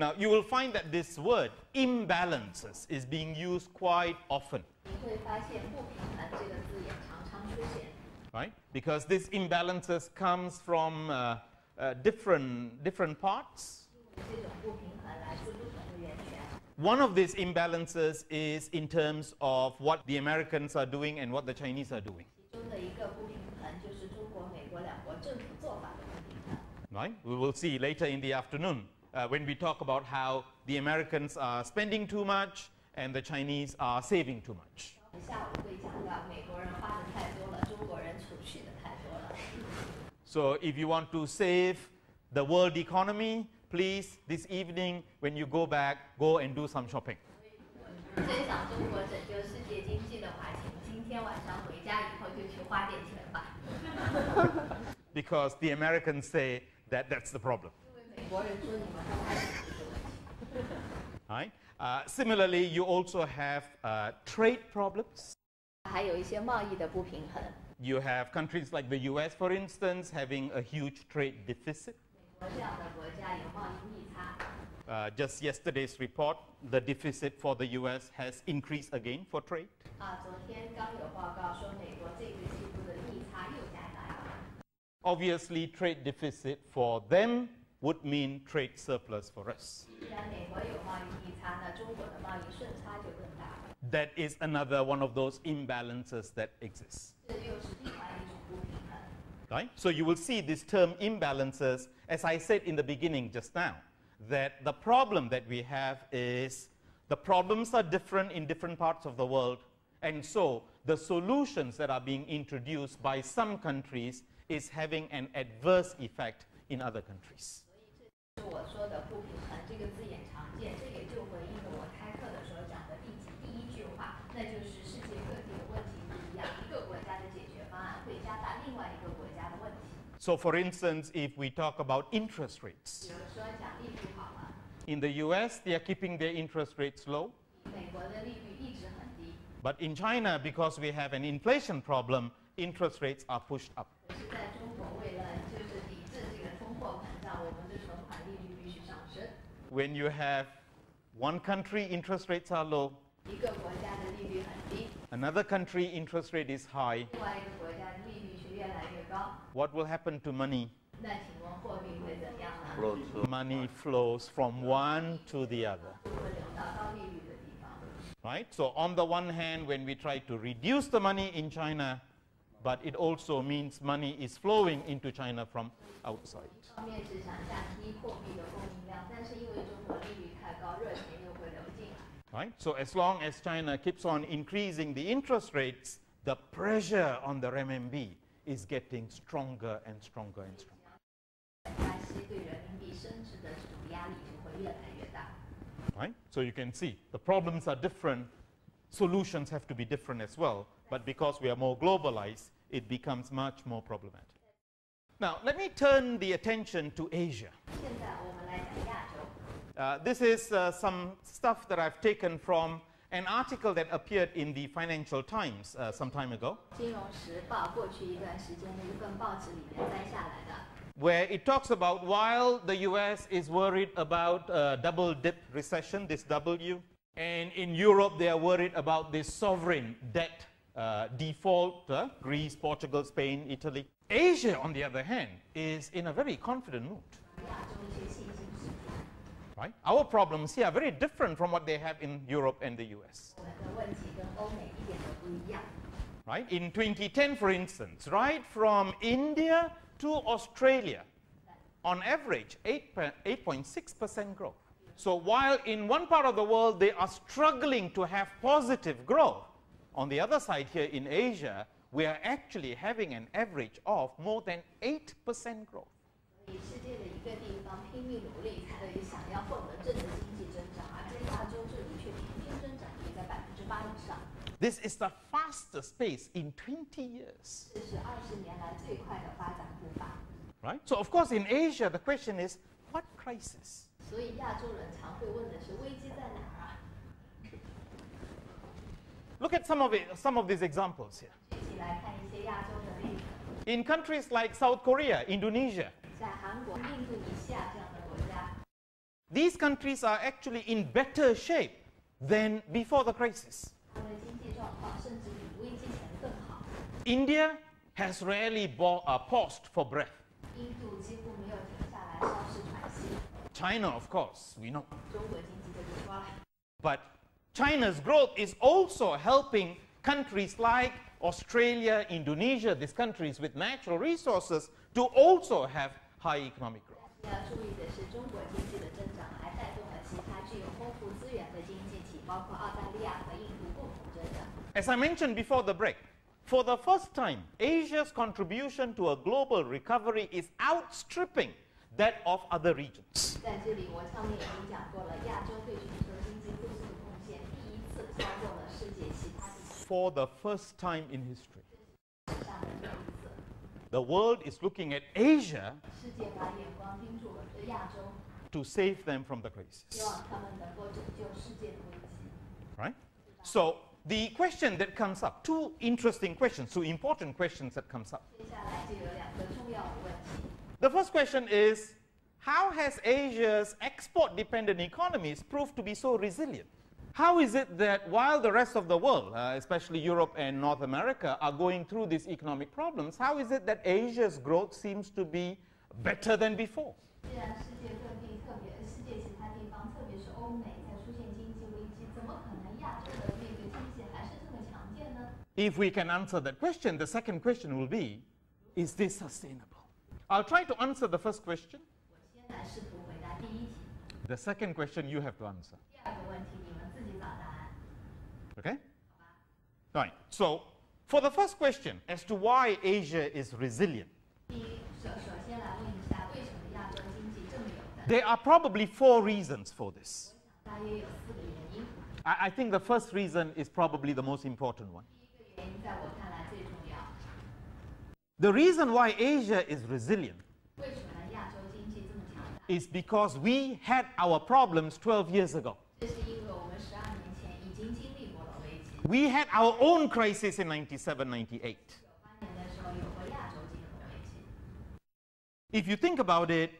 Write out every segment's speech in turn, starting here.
Now, you will find that this word, imbalances, is being used quite often. Right? Because this imbalances comes from uh, uh, different, different parts. One of these imbalances is in terms of what the Americans are doing and what the Chinese are doing. Right? We will see later in the afternoon uh, when we talk about how the Americans are spending too much and the Chinese are saving too much. 我们下午会讲到美国人花的太多了，中国人储蓄的太多了。 So if you want to save the world economy, please this evening when you go back, go and do some shopping. 真想中国拯救世界经济的话，请今天晚上回家以后就去花点钱吧。 Because the Americans say that that's the problem. Right. Uh, similarly, you also have uh, trade problems. You have countries like the US, for instance, having a huge trade deficit. Uh, just yesterday's report, the deficit for the U.S. has increased again for trade. Obviously, trade deficit for them would mean trade surplus for us. That is another one of those imbalances that exists. Right? So you will see this term imbalances, as I said in the beginning just now, that the problem that we have is the problems are different in different parts of the world, and so the solutions that are being introduced by some countries is having an adverse effect in other countries. 是我说的不平衡这个字眼常见，这也就回应了我开课的时候讲的第几第一句话，那就是世界各地的问题不一样，一个国家的解决方案会加大另外一个国家的问题。 So, for instance, if we talk about interest rates, 比如说讲利率好了， in the US, they are keeping their interest rates low. 美国的利率一直很低， But in China, because we have an inflation problem, interest rates are pushed up. 可 when you have one country interest rates are low, another country interest rate is high, what will happen to money? Money flows from one to the other. Right? So, on the one hand, when we try to reduce the money in China, but it also means money is flowing into China from outside. right? So as long as China keeps on increasing the interest rates, the pressure on the RMB is getting stronger and stronger and stronger. Right? So you can see the problems are different, solutions have to be different as well. But because we are more globalized, it becomes much more problematic. Now, let me turn the attention to Asia. Uh, this is uh, some stuff that I've taken from an article that appeared in the Financial Times uh, some time ago. Where it talks about while the US is worried about uh, double dip recession, this W, and in Europe they are worried about this sovereign debt uh, default uh, Greece, Portugal, Spain, Italy. Asia, on the other hand, is in a very confident mood. Right? Our problems here are very different from what they have in Europe and the US. Right? In 2010, for instance, right from India to Australia, on average, 8.6% growth. So while in one part of the world they are struggling to have positive growth, on the other side here in Asia, we are actually having an average of more than 8% growth. 所以世界的一个地方拼命努力，才可以想要获得正的经济增长，而在亚洲这里却平均增长率在百分之八以上， This is the fastest pace in 20 years. 这是二十年来最快的发展步伐。 Right? So of course in Asia the question is, what crisis? 所以亚洲人常会问的是危机在哪儿啊？ Look at some of, it, some of these examples here. In countries like South Korea, Indonesia, these countries are actually in better shape than before the crisis. India has rarely bought, a paused for breath. China, of course, we know. But China's growth is also helping countries like Australia, Indonesia, these countries with natural resources, to also have high economic growth. 要注意的是，中国经济的增长还带动了其他具有丰富资源的经济体，包括澳大利亚和印度共同增长。 As I mentioned before the break, for the first time, Asia's contribution to a global recovery is outstripping that of other regions. 在这里，我上面已经讲过了，亚洲对全球 For the first time in history, the world is looking at Asia to save them from the crisis. Right? So the question that comes up, two interesting questions, two important questions that comes up. The first question is, how has Asia's export-dependent economies proved to be so resilient? How is it that while the rest of the world, uh, especially Europe and North America, are going through these economic problems, how is it that Asia's growth seems to be better than before? If we can answer that question, the second question will be, is this sustainable? I'll try to answer the first question. The second question you have to answer. Okay? Right. So, for the first question as to why Asia is resilient, there are probably four reasons for this. I, I think the first reason is probably the most important one. The reason why Asia is resilient is because we had our problems 12 years ago. We had our own crisis in 97, 98. If you think about it,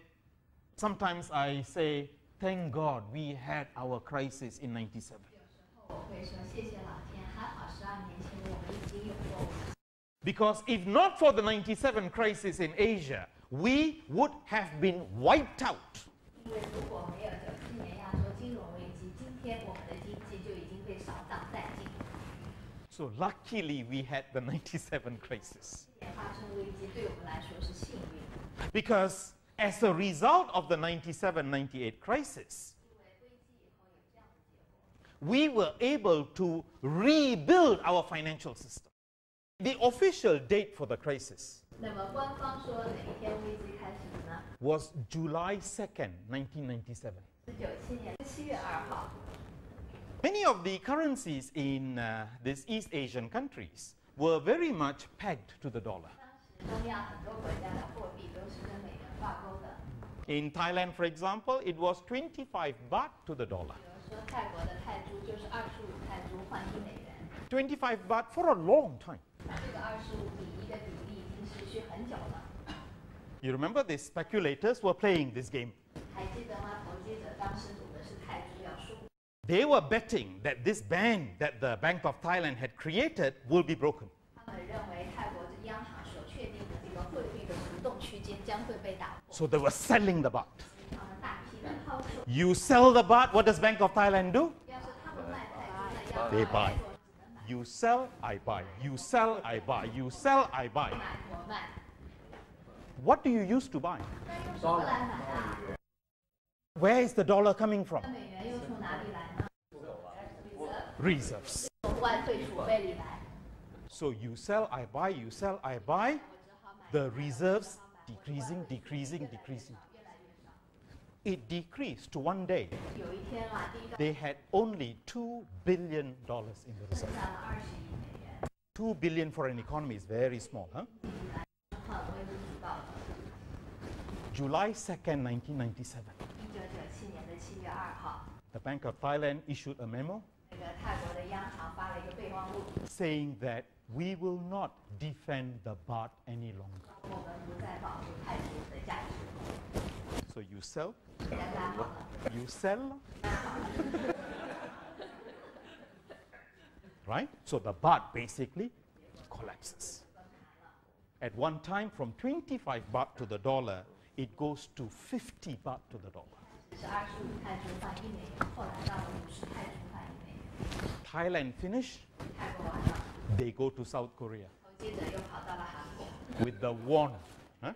sometimes I say, thank God we had our crisis in 97. Because if not for the 97 crisis in Asia, we would have been wiped out. So luckily we had the 97 crisis. Because as a result of the 97-98 crisis, we were able to rebuild our financial system. The official date for the crisis was July 2nd, 1997. Many of the currencies in uh, these East Asian countries were very much pegged to the dollar. In Thailand, for example, it was 25 baht to the dollar. 25 baht for a long time. You remember the speculators were playing this game they were betting that this bank that the Bank of Thailand had created will be broken. So they were selling the baht. You sell the baht, what does Bank of Thailand do? They buy. You sell, I buy. You sell, I buy. You sell, I buy. What do you use to buy? Where is the dollar coming from? reserves. So you sell, I buy, you sell, I buy. The reserves decreasing, decreasing, decreasing. It decreased to one day. They had only $2 billion in the reserve. 2 billion for an economy is very small, huh? July 2nd, 1997. The Bank of Thailand issued a memo saying that we will not defend the baht any longer. So you sell, you sell, right? So the baht basically collapses. At one time, from 25 baht to the dollar, it goes to 50 baht to the dollar. Thailand finish, they go to South Korea with the one. Huh?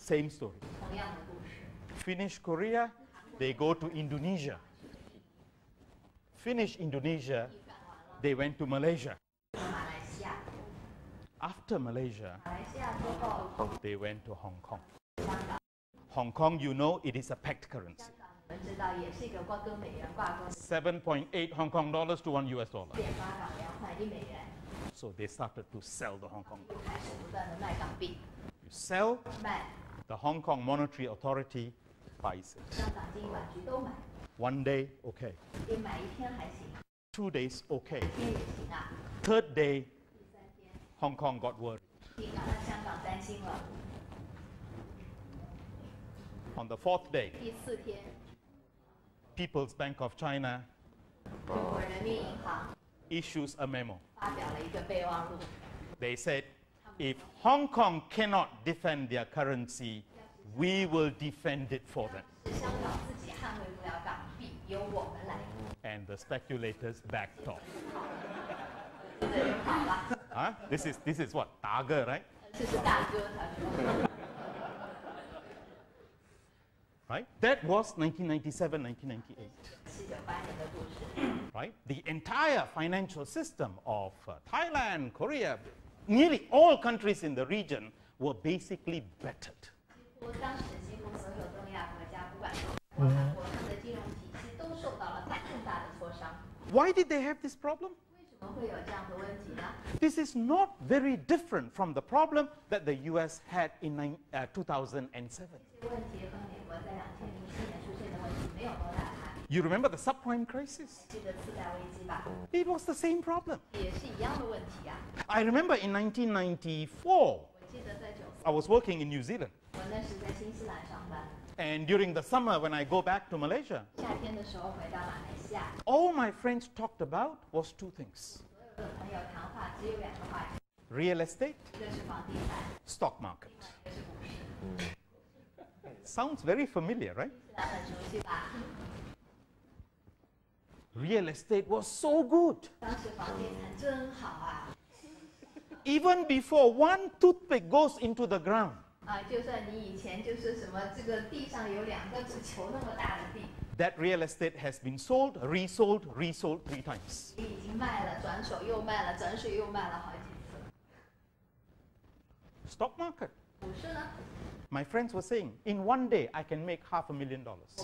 Same story. Finish Korea, they go to Indonesia. Finish Indonesia, they went to Malaysia. After Malaysia, they went to Hong Kong. Hong Kong, you know, it is a packed currency. 7.8 Hong Kong dollars to 1 US dollar. So they started to sell the Hong Kong. You sell, the Hong Kong Monetary Authority buys it. One day, okay. Two days, okay. Third day, Hong Kong got worried. On the fourth day, People's Bank of China issues a memo. They said, if Hong Kong cannot defend their currency, we will defend it for them. And the speculators backed off. huh? This is this is what Dager, right? right? That was 1997, 1998, right? The entire financial system of uh, Thailand, Korea, nearly all countries in the region were basically bettered. Why did they have this problem? This is not very different from the problem that the US had in uh, 2007. 这些问题和美国在两千零七年出现的问题没有多大差别。 You remember the subprime crisis? 记得次贷危机吧？ It was the same problem. 也是一样的问题呀、 I remember in 1994, 我记得在九四， I was working in New Zealand. 我那时在新西兰上班， And during the summer, when I go back to Malaysia, 夏天的时候回到马来西亚， all my friends talked about was two things 所有的朋友谈话只有两个话题， real estate, 一个是房地产， stock market. sounds very familiar, right? Real estate was so good. Even before one toothpick goes into the ground. That real estate has been sold, resold, resold three times. Stock market. My friends were saying, in one day, I can make half a million dollars.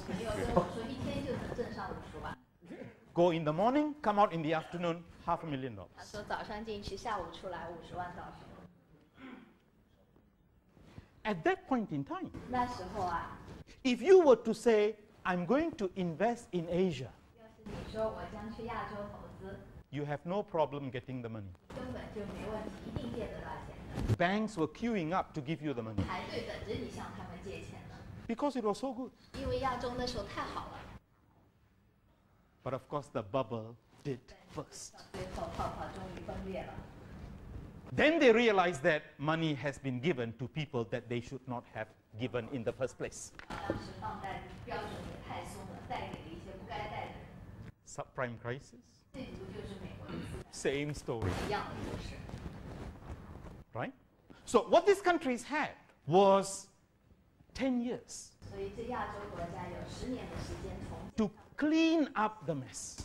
Go in the morning, come out in the afternoon, half a million dollars. At that point in time, if you were to say, I'm going to invest in Asia, you have no problem getting the money 根本就没问题，一定借得到钱的。 Banks were queuing up to give you the money 排队等着你向他们借钱呢， because it was so good. 因为亚洲那时候太好了。 But of course, the bubble did burst. 到最后泡泡终于崩裂了。 Then they realized that money has been given to people that they should not have given in the first place. 当时放贷标准也太松了，贷给了一些不该贷的人。 Subprime crisis, 这不就是美国的次 same story, 贷一样的故事？ right? So what these countries had was 10 years to clean up the mess.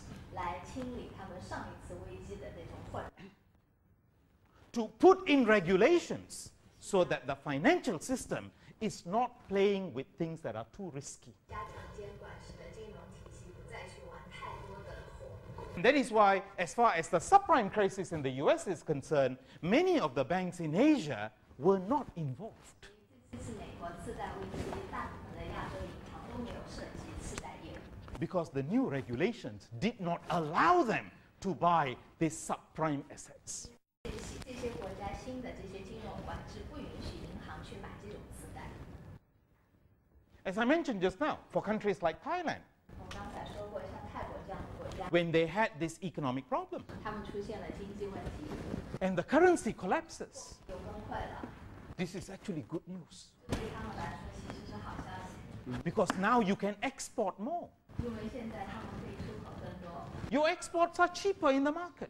To put in regulations so that the financial system is not playing with things that are too risky. And that is why, as far as the subprime crisis in the US is concerned, many of the banks in Asia were not involved. Because the new regulations did not allow them to buy these subprime assets. As I mentioned just now, for countries like Thailand, when they had this economic problem. And the currency collapses. This is actually good news. Because now you can export more. Your exports are cheaper in the market.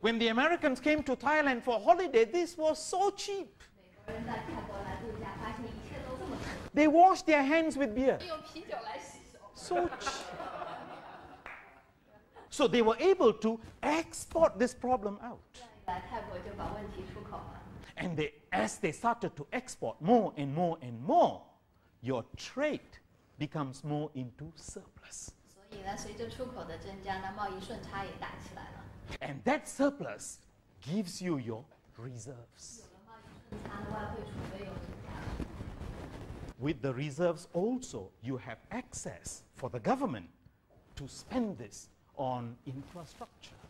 When the Americans came to Thailand for holiday, this was so cheap. They washed their hands with beer so cheap. So they were able to export this problem out. And they, as they started to export more and more and more, your trade becomes more into surplus. And that surplus gives you your reserves. With the reserves also, you have access for the government to spend this on infrastructure.